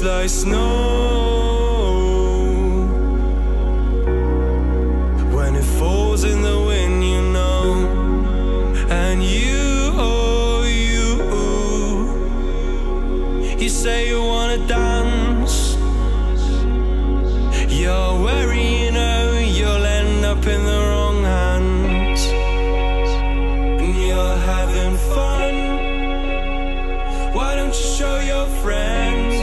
breaks like snow. When it falls in the wind, you know. And you, oh, you, you say you wanna dance. You're you know, you'll end up in the wrong hands. And you're having fun. Why don't you show your friends?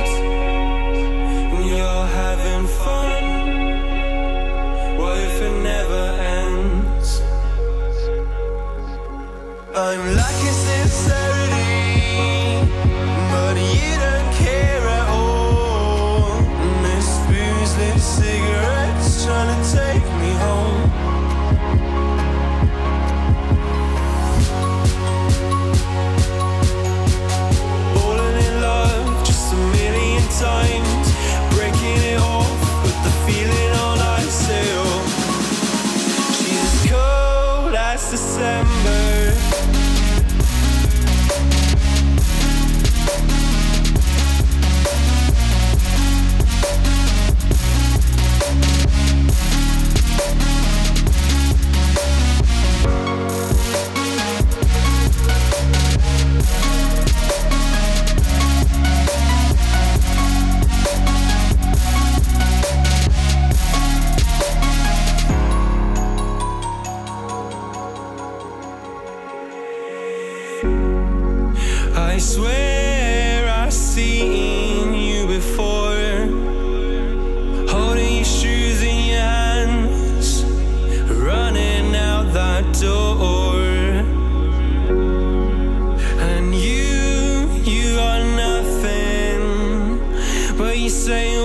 I'm lacking sincerity, I swear I've seen you before. Holding your shoes in your hands, running out that door. And you, you are nothing, but you say